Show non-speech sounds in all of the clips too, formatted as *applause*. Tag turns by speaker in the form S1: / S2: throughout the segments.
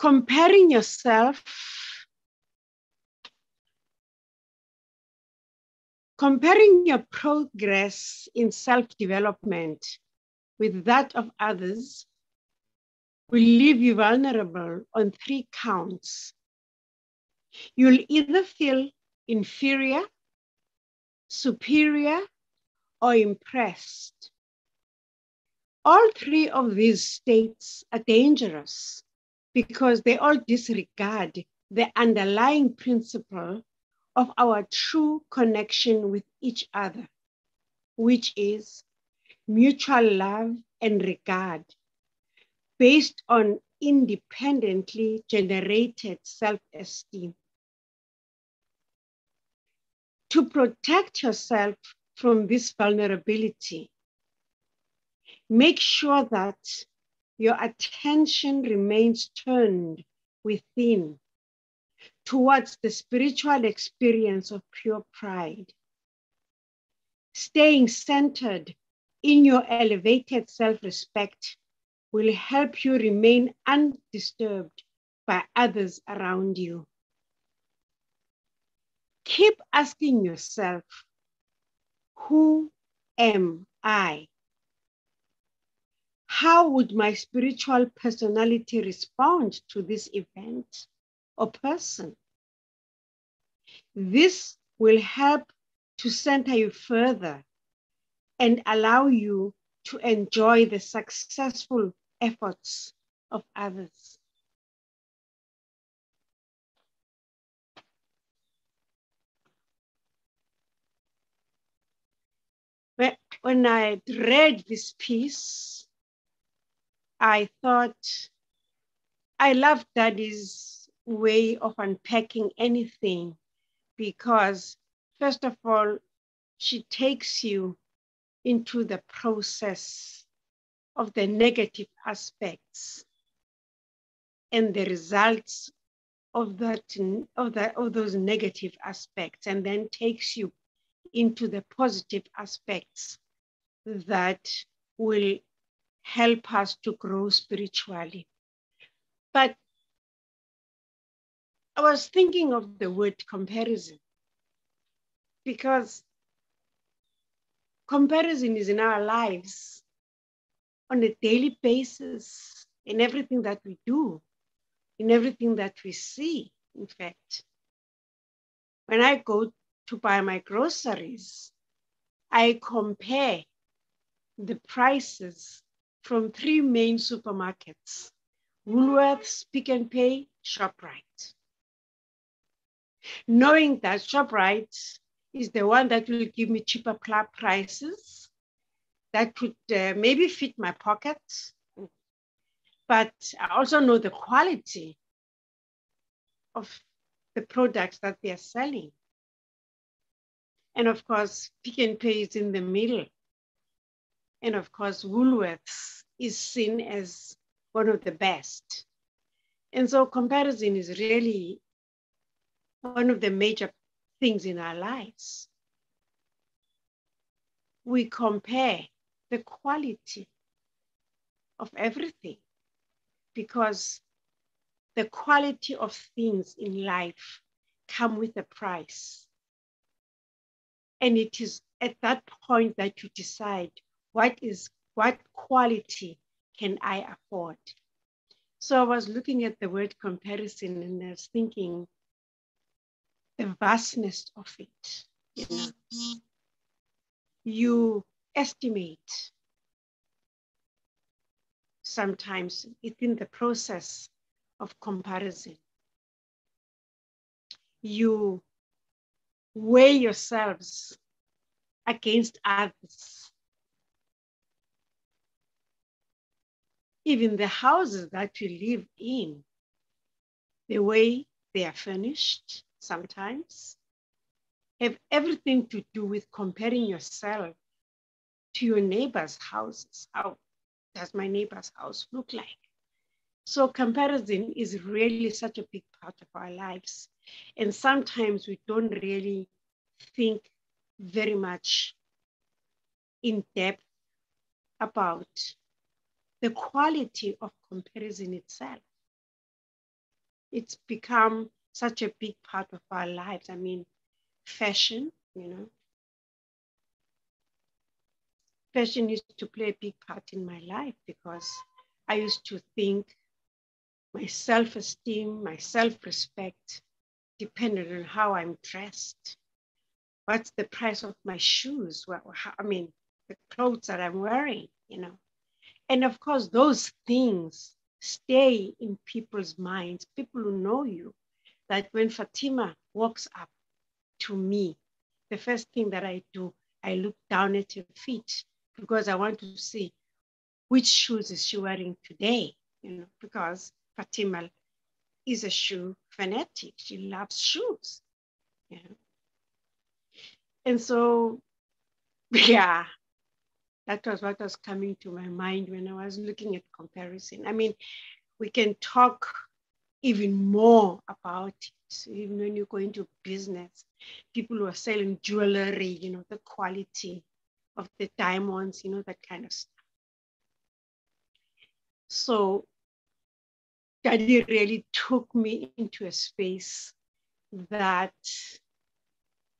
S1: comparing yourself, comparing your progress in self-development with that of others will leave you vulnerable on three counts. You'll either feel inferior, superior, or impressed. All three of these states are dangerous because they all disregard the underlying principle of our true connection with each other, which is mutual love and regard based on independently generated self-esteem. To protect yourself from this vulnerability, make sure that your attention remains turned within towards the spiritual experience of pure pride. Staying centered in your elevated self respect will help you remain undisturbed by others around you. Keep asking yourself, who am I? How would my spiritual personality respond to this event or person? This will help to center you further and allow you to enjoy the successful efforts of others. When I read this piece, I thought I love Dadi's way of unpacking anything because, first of all, she takes you into the process of the negative aspects and the results of that of that of those negative aspects and then takes you into the positive aspects that will help us to grow spiritually. But I was thinking of the word comparison because comparison is in our lives on a daily basis in everything that we do, in everything that we see, in fact. When I go to buy my groceries, I compare the prices from three main supermarkets, Woolworths, Pick and Pay, ShopRite. Knowing that ShopRite is the one that will give me cheaper club prices that could uh, maybe fit my pocket, but I also know the quality of the products that they are selling. And of course, Pick and Pay is in the middle. And of course, Woolworths is seen as one of the best. And so comparison is really one of the major things in our lives. We compare the quality of everything because the quality of things in life come with a price. And it is at that point that you decide what is what quality can I afford? So I was looking at the word comparison and I was thinking the vastness of it. You, estimate sometimes within the process of comparison. You weigh yourselves against others even the houses that we live in, the way they are furnished sometimes, have everything to do with comparing yourself to your neighbor's houses. How does my neighbor's house look like? So comparison is really such a big part of our lives. And sometimes we don't really think very much in depth about the quality of comparison itself. it's become such a big part of our lives. I mean, fashion, you know. Fashion used to play a big part in my life because I used to think my self esteem, my self respect depended on how I'm dressed. What's the price of my shoes? Well, I mean, the clothes that I'm wearing, you know. And of course, those things stay in people's minds, people who know you, that when Fatima walks up to me, the first thing that I do, I look down at her feet because I want to see which shoes is she wearing today, you know, because Fatima is a shoe fanatic. She loves shoes. Know? And so, *laughs* yeah, that was what was coming to my mind when I was looking at comparison. I mean, we can talk even more about it, even when you go into business. People who are selling jewelry, you know, the quality of the diamonds, you know, that kind of stuff. So Dadi really took me into a space that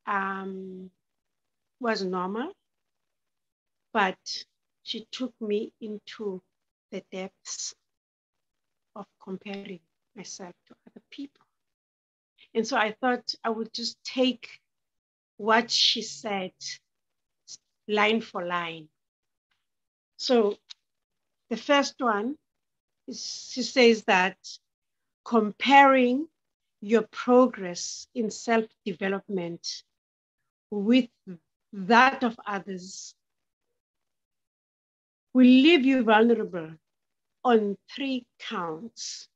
S1: um, was normal but she took me into the depths of comparing myself to other people. And so I thought I would just take what she said line for line. So the first one is she says that comparing your progress in self development with that of others will leave you vulnerable on three counts.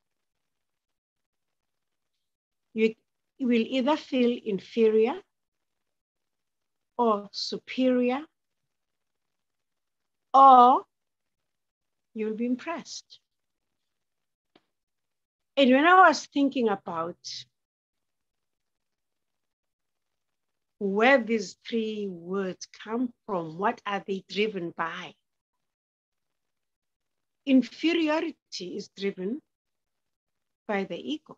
S1: You, you will either feel inferior or superior, or you'll be impressed. And when I was thinking about where these three words come from, what are they driven by? Inferiority is driven by the ego.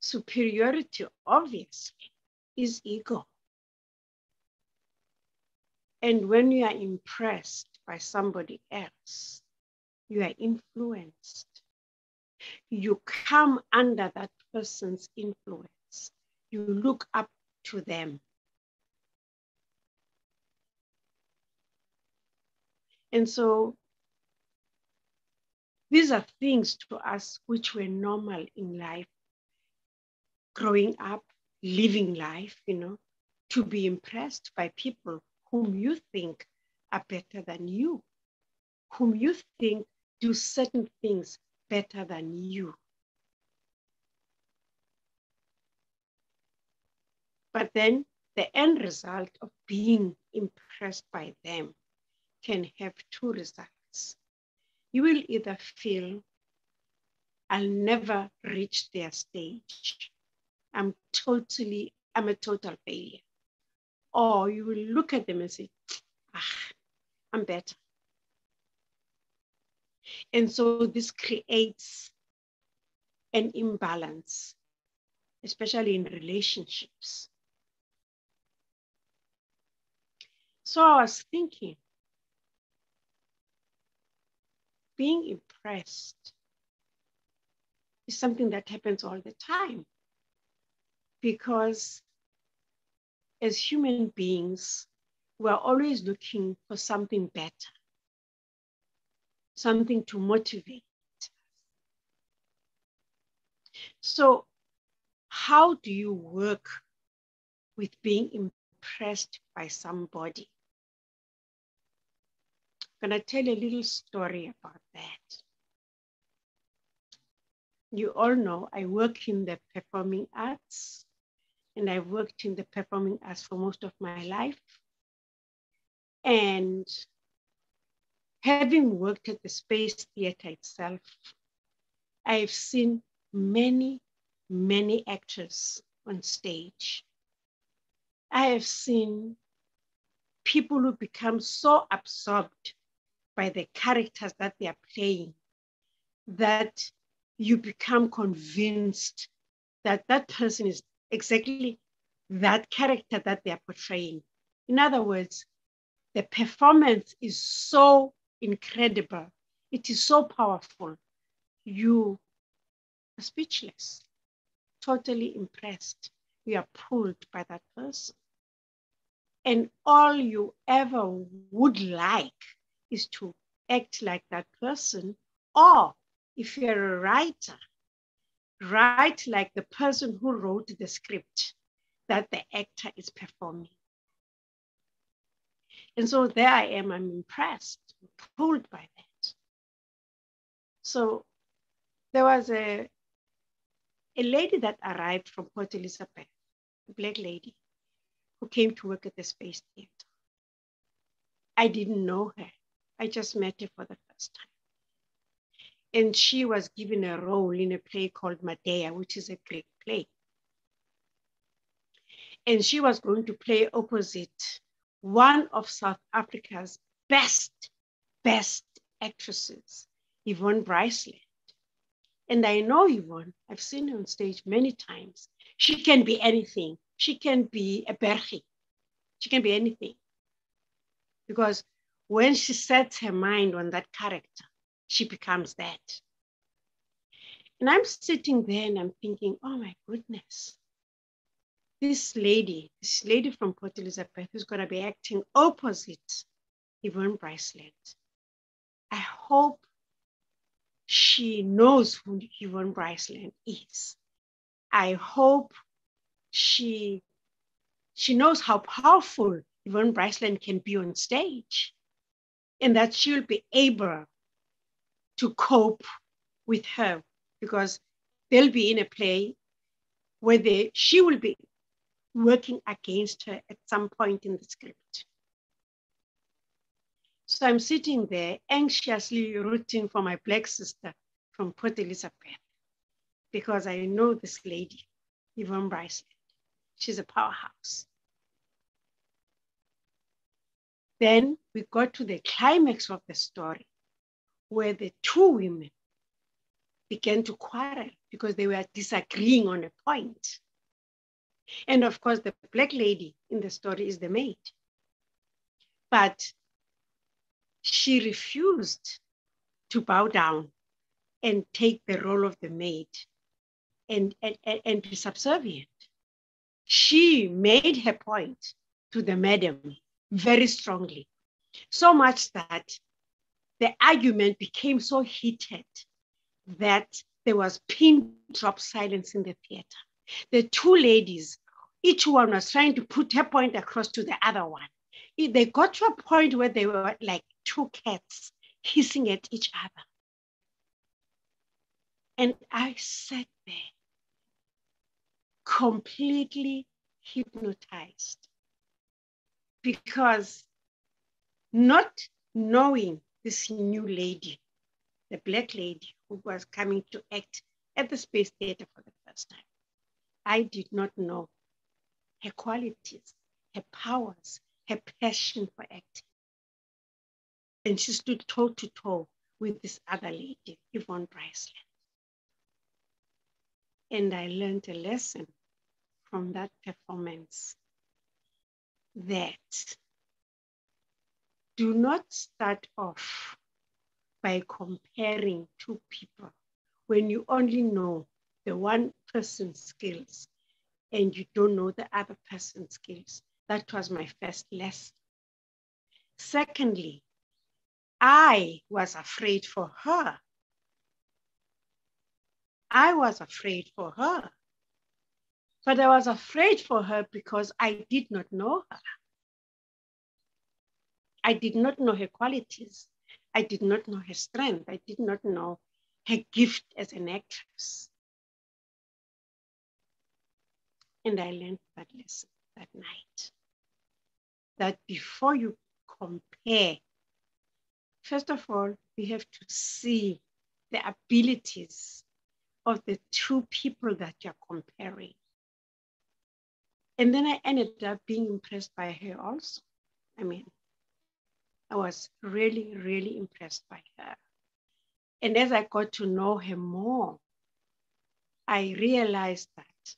S1: Superiority, obviously, is ego. And when you are impressed by somebody else, you are influenced. You come under that person's influence. You look up to them. And so these are things to us which were normal in life, growing up, living life, you know, to be impressed by people whom you think are better than you, whom you think do certain things better than you. But then the end result of being impressed by them can have two results you will either feel, I'll never reach their stage. I'm totally, I'm a total failure. Or you will look at them and say, ah, I'm better. And so this creates an imbalance, especially in relationships. So I was thinking, being impressed is something that happens all the time because as human beings, we're always looking for something better, something to motivate. So, how do you work with being impressed by somebody? Going to tell a little story about that. You all know I work in the performing arts, and I've worked in the performing arts for most of my life. And having worked at the Space Theatre itself, I've seen many, many actors on stage. I have seen people who become so absorbed by the characters that they are playing that you become convinced that that person is exactly that character that they are portraying. In other words, the performance is so incredible. It is so powerful. You are speechless, totally impressed. You are pulled by that person. And all you ever would like is to act like that person. Or if you're a writer, write like the person who wrote the script that the actor is performing. And so there I am, I'm impressed, pulled by that. So there was a, a lady that arrived from Port Elizabeth, a black lady, who came to work at the Space Theatre. I didn't know her. I just met her for the first time. And she was given a role in a play called Medea, which is a Greek play. And she was going to play opposite one of South Africa's best, best actresses, Yvonne Bryceland. And I know Yvonne, I've seen her on stage many times. She can be anything. She can be a bergi. She can be anything. Because when she sets her mind on that character, she becomes that. And I'm sitting there and I'm thinking, oh my goodness, this lady, this lady from Port Elizabeth who's going to be acting opposite Yvonne Bryceland. I hope she knows who Yvonne Bryceland is. I hope she, she knows how powerful Yvonne Bryceland can be on stage and that she'll be able to cope with her because they'll be in a play where they, she will be working against her at some point in the script. So I'm sitting there anxiously rooting for my black sister from Port Elizabeth because I know this lady, Yvonne Bryceland. She's a powerhouse. Then we got to the climax of the story where the two women began to quarrel because they were disagreeing on a point. And of course, the black lady in the story is the maid. But she refused to bow down and take the role of the maid and, and, and be subservient. She made her point to the madam very strongly, so much that the argument became so heated that there was pin drop silence in the theater the two ladies, each one was trying to put her point across to the other one. They got to a point where they were like two cats hissing at each other. And I sat there completely hypnotized because not knowing this new lady, the black lady who was coming to act at the Space Theater for the first time, I did not know her qualities, her powers, her passion for acting. And she stood toe to toe with this other lady, Yvonne Bryceland. And I learned a lesson from that performance that do not start off by comparing two people when you only know the one person's skills and you don't know the other person's skills. That was my first lesson. Secondly, I was afraid for her. I was afraid for her. But I was afraid for her because I did not know her. I did not know her qualities. I did not know her strength. I did not know her gift as an actress. And I learned that lesson that night. That before you compare, first of all, we have to see the abilities of the two people that you're comparing. And then I ended up being impressed by her also. I mean, I was really, really impressed by her. And as I got to know her more, I realized that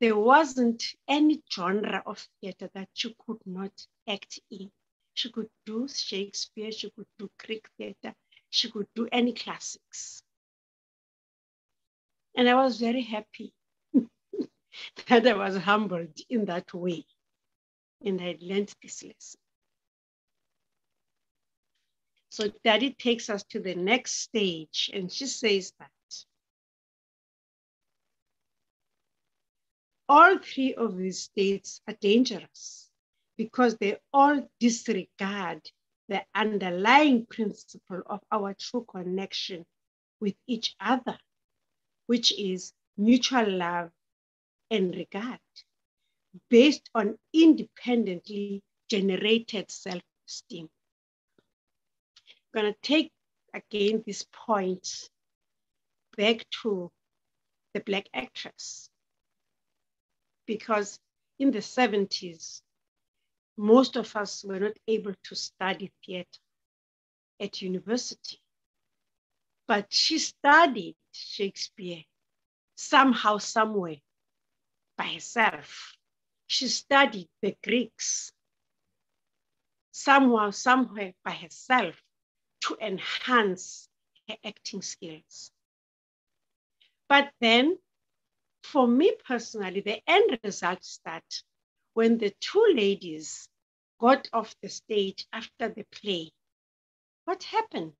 S1: there wasn't any genre of theater that she could not act in. She could do Shakespeare, she could do Greek theater, she could do any classics. And I was very happy *laughs* that I was humbled in that way. And I learned this lesson. So Dadi takes us to the next stage, and she says that all three of these states are dangerous because they all disregard the underlying principle of our true connection with each other, which is mutual love and regard based on independently generated self-esteem. I'm going to take again this point back to the Black actress because in the 70s, most of us were not able to study theater at university. But she studied Shakespeare somehow, somewhere by herself. She studied the Greeks somehow, somewhere by herself to enhance her acting skills. But then for me personally, the end result is that when the two ladies got off the stage after the play, what happened?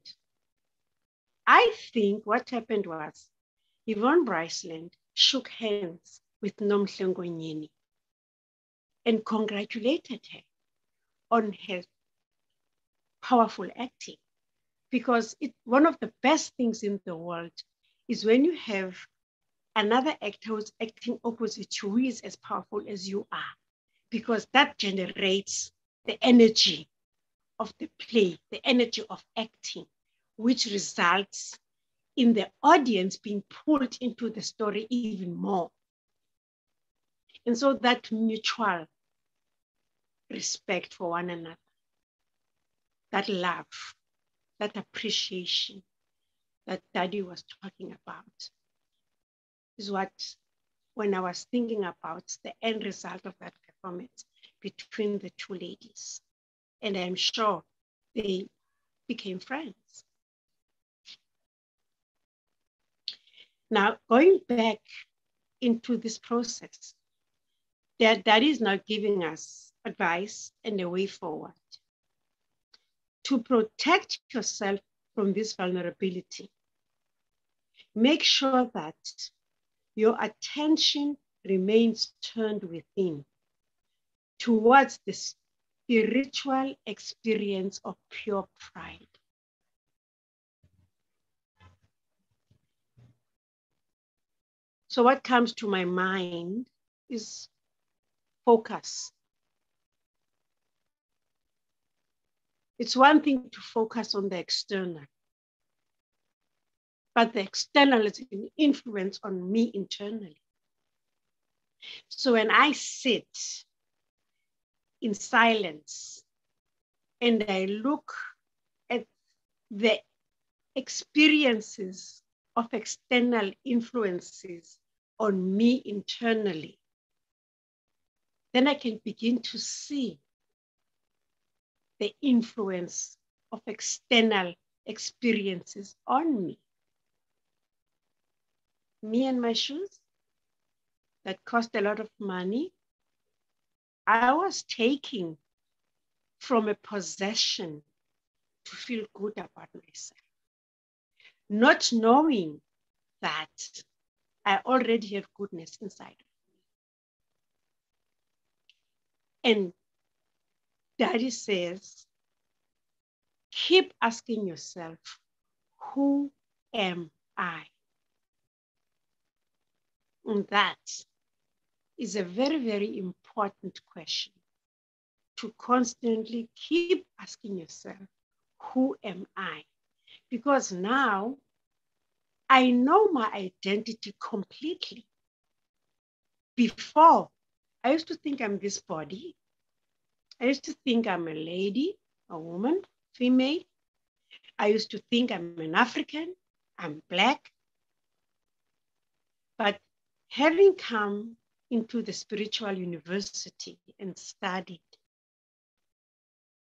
S1: I think what happened was Yvonne Bryceland shook hands with Nomhle Nkonyeni and congratulated her on her powerful acting. Because it, one of the best things in the world is when you have another actor who's acting opposite to you who is as powerful as you are, because that generates the energy of the play, the energy of acting, which results in the audience being pulled into the story even more. And so that mutual respect for one another, that love, that appreciation that Dadi was talking about is what, when I was thinking about the end result of that performance between the two ladies. And I'm sure they became friends. Now, going back into this process, that, that is now giving us advice and a way forward. To protect yourself from this vulnerability, make sure that your attention remains turned within towards the spiritual experience of pure pride. So, what comes to my mind is focus. It's one thing to focus on the external, but the external is an influence on me internally. So when I sit in silence and I look at the experiences of external influences on me internally, then I can begin to see the influence of external experiences on me me and my shoes that cost a lot of money. I was taking from a possession to feel good about myself, not knowing that I already have goodness inside of me. And Dadi says, keep asking yourself, who am I? And that is a very, very important question to constantly keep asking yourself, who am I? Because now I know my identity completely. Before, I used to think I'm this body. I used to think I'm a lady, a woman, female. I used to think I'm an African, I'm black, But having come into the spiritual university and studied,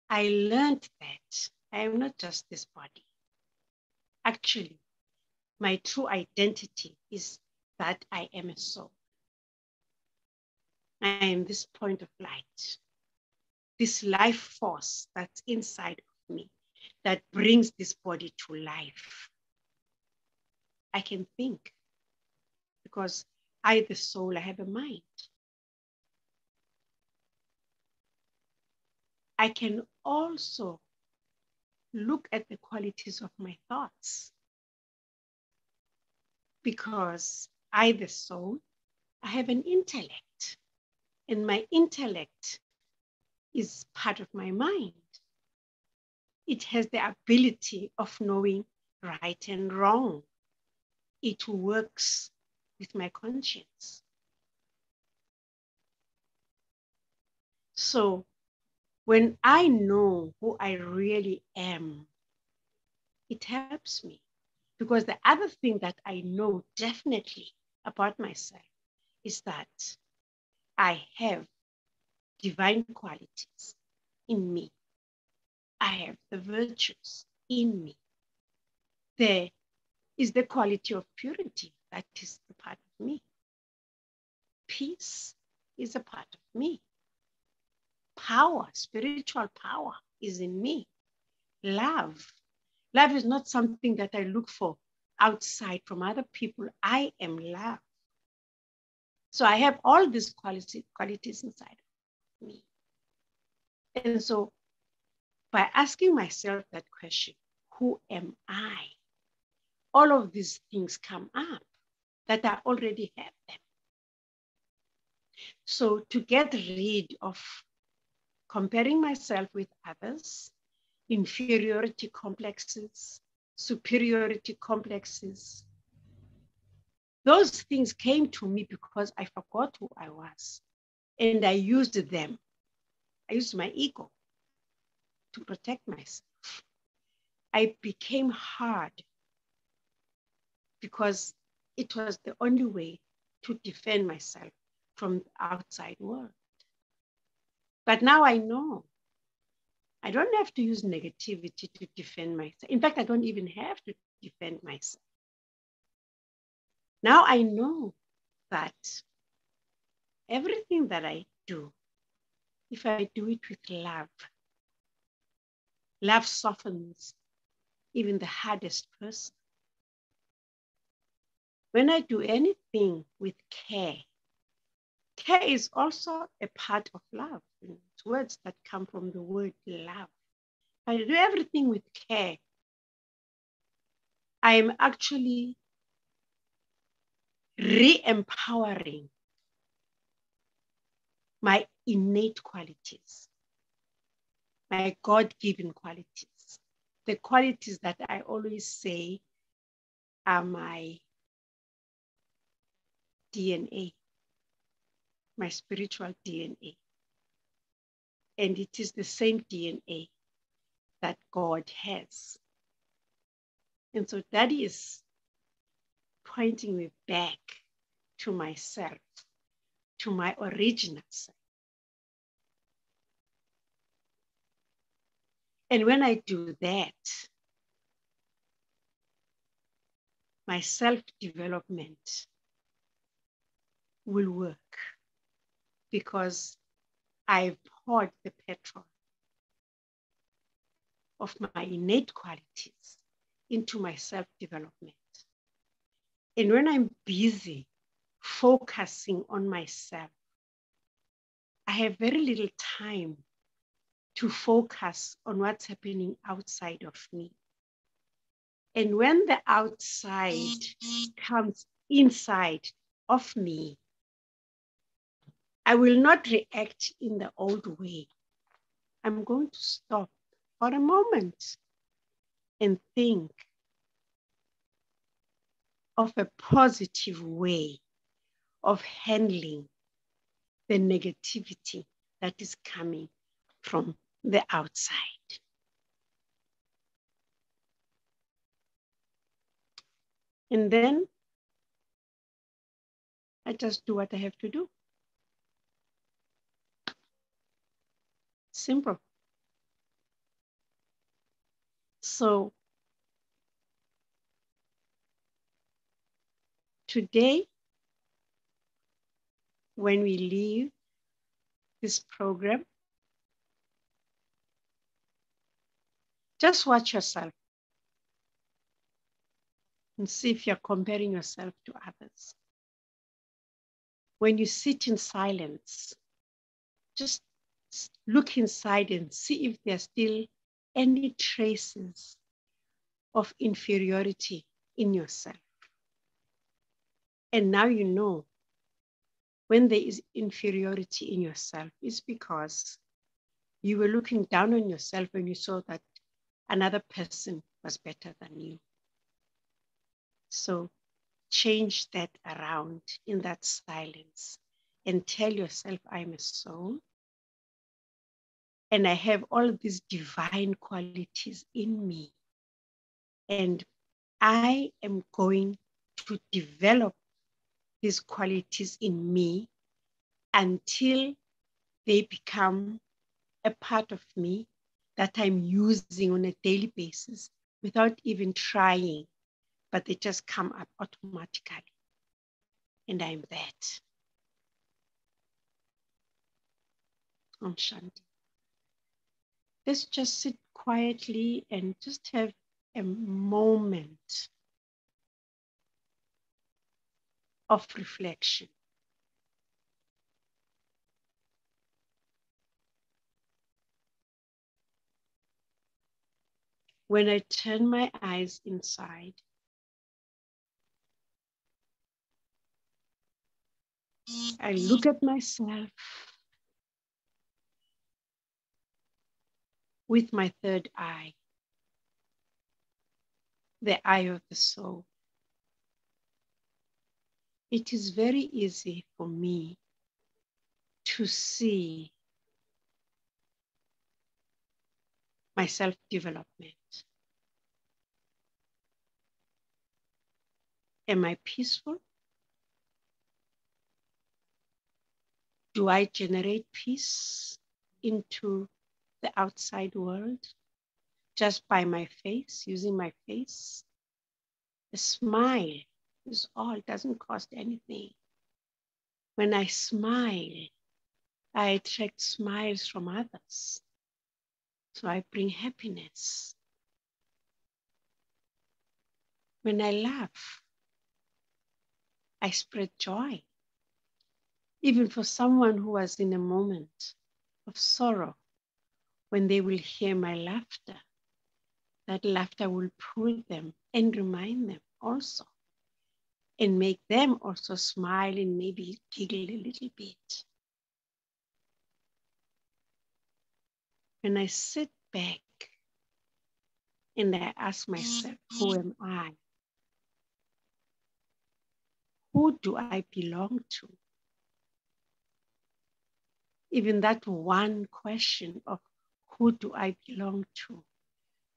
S1: I learned that I am not just this body. Actually, my true identity is that I am a soul. I am this point of light, this life force that's inside of me that brings this body to life. I can think because I, the soul, I have a mind. I can also look at the qualities of my thoughts because I, the soul, I have an intellect, and my intellect is part of my mind. It has the ability of knowing right and wrong. It works with my conscience. So when I know who I really am, it helps me. Because the other thing that I know definitely about myself is that I have divine qualities in me. I have the virtues in me. There is the quality of purity that is a part of me. Peace is a part of me. Power, spiritual power is in me. Love. Love is not something that I look for outside from other people. I am love. So I have all these quality, qualities inside of me. And so by asking myself that question, who am I? All of these things come up that I already have them. So to get rid of comparing myself with others, inferiority complexes, superiority complexes, those things came to me because I forgot who I was and I used them. I used my ego to protect myself. I became hard because it was the only way to defend myself from the outside world. But now I know I don't have to use negativity to defend myself. In fact, I don't even have to defend myself. Now I know that everything that I do, if I do it with love, love softens even the hardest person. When I do anything with care, care is also a part of love. It's words that come from the word love. I do everything with care. I am actually re empowering my innate qualities, my God given qualities, the qualities that I always say are my DNA, my spiritual DNA. And it is the same DNA that God has. And so that is pointing me back to myself, to my original self. And when I do that, my self development will work because I've poured the petrol of my innate qualities into my self development. And when I'm busy focusing on myself, I have very little time to focus on what's happening outside of me. And when the outside comes inside of me, I will not react in the old way. I'm going to stop for a moment and think of a positive way of handling the negativity that is coming from the outside. And then I just do what I have to do. Simple. So today, when we leave this program, just watch yourself and see if you're comparing yourself to others. When you sit in silence, just look inside and see if there are still any traces of inferiority in yourself. And now you know when there is inferiority in yourself, it's because you were looking down on yourself when you saw that another person was better than you. So change that around in that silence and tell yourself, I'm a soul. And I have all of these divine qualities in me. And I am going to develop these qualities in me until they become a part of me that I'm using on a daily basis without even trying but they just come up automatically. And I'm that. Om Shanti. Let's just sit quietly and just have a moment of reflection. When I turn my eyes inside, I look at myself with my third eye, the eye of the soul. It is very easy for me to see my self development. Am I peaceful? Do I generate peace into the outside world just by my face, using my face? A smile is all, doesn't cost anything. When I smile, I attract smiles from others. So I bring happiness. When I laugh, I spread joy even for someone who was in a moment of sorrow, when they will hear my laughter, that laughter will pull them and remind them also and make them also smile and maybe giggle a little bit. When I sit back and I ask myself, who mm-hmm. am I? Who do I belong to? even that one question of who do I belong to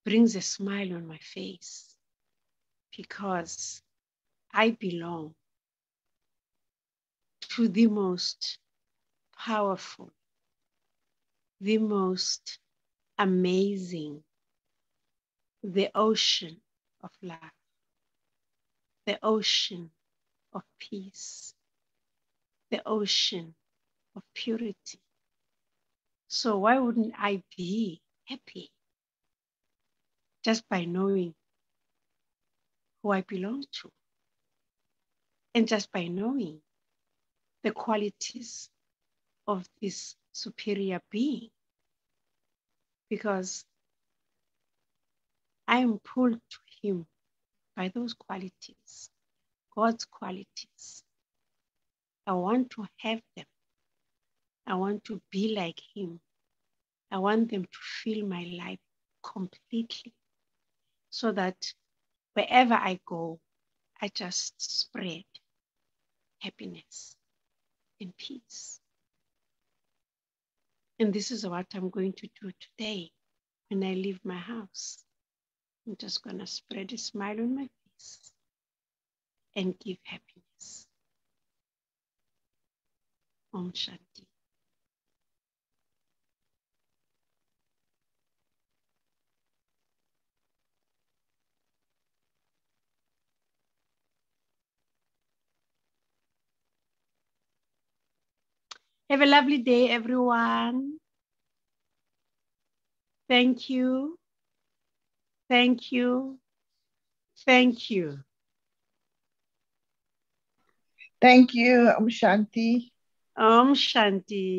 S1: brings a smile on my face because I belong to the most powerful, the most amazing, the ocean of love, the ocean of peace, the ocean of purity, so why wouldn't I be happy just by knowing who I belong to? And just by knowing the qualities of this superior being. Because I am pulled to him by those qualities, God's qualities. I want to have them. I want to be like him. I want them to fill my life completely so that wherever I go, I just spread happiness and peace. And this is what I'm going to do today when I leave my house. I'm just going to spread a smile on my face and give happiness. Om Shanti. Have a lovely day, everyone. Thank you. Thank you. Thank you.
S2: Thank you, Om Shanti.
S1: Om Shanti.